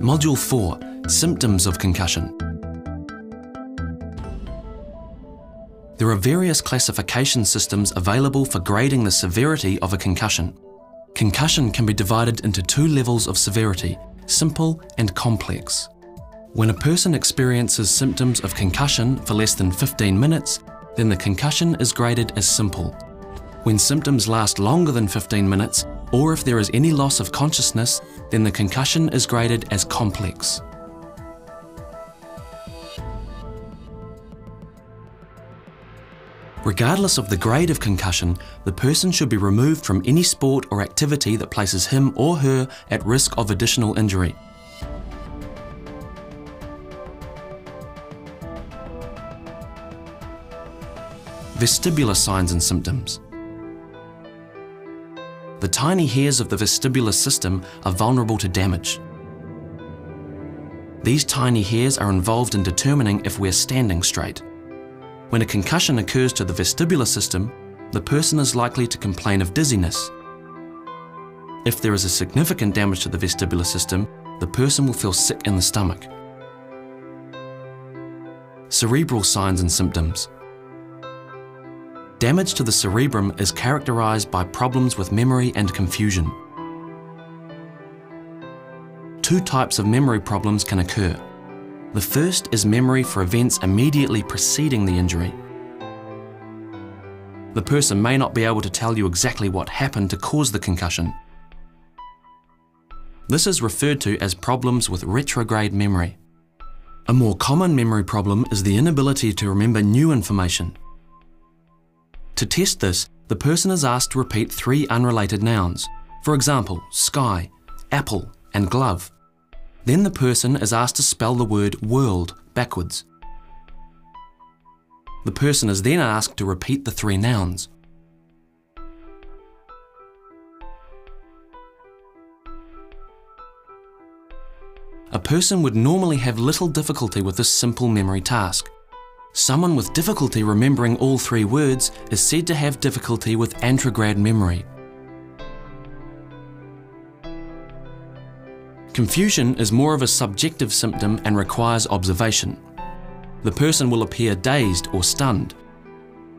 Module 4 Symptoms of Concussion. There are various classification systems available for grading the severity of a concussion. Concussion can be divided into two levels of severity simple and complex. When a person experiences symptoms of concussion for less than 15 minutes, then the concussion is graded as simple. When symptoms last longer than 15 minutes, or if there is any loss of consciousness, then the concussion is graded as complex. Regardless of the grade of concussion, the person should be removed from any sport or activity that places him or her at risk of additional injury. Vestibular signs and symptoms. The tiny hairs of the vestibular system are vulnerable to damage. These tiny hairs are involved in determining if we're standing straight. When a concussion occurs to the vestibular system, the person is likely to complain of dizziness. If there is a significant damage to the vestibular system, the person will feel sick in the stomach. Cerebral signs and symptoms. Damage to the cerebrum is characterized by problems with memory and confusion. Two types of memory problems can occur. The first is memory for events immediately preceding the injury. The person may not be able to tell you exactly what happened to cause the concussion. This is referred to as problems with retrograde memory. A more common memory problem is the inability to remember new information. To test this, the person is asked to repeat three unrelated nouns, for example, sky, apple, and glove. Then the person is asked to spell the word world backwards. The person is then asked to repeat the three nouns. A person would normally have little difficulty with this simple memory task. Someone with difficulty remembering all three words is said to have difficulty with anterograde memory, Confusion is more of a subjective symptom and requires observation. The person will appear dazed or stunned.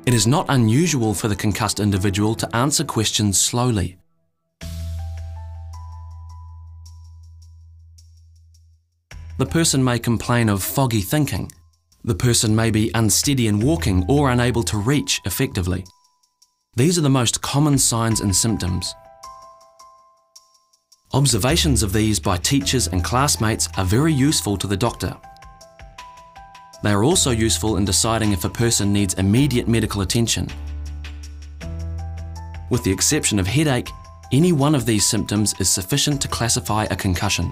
It is not unusual for the concussed individual to answer questions slowly. The person may complain of foggy thinking. The person may be unsteady in walking or unable to reach effectively. These are the most common signs and symptoms. Observations of these by teachers and classmates are very useful to the doctor. They are also useful in deciding if a person needs immediate medical attention. With the exception of headache, any one of these symptoms is sufficient to classify a concussion.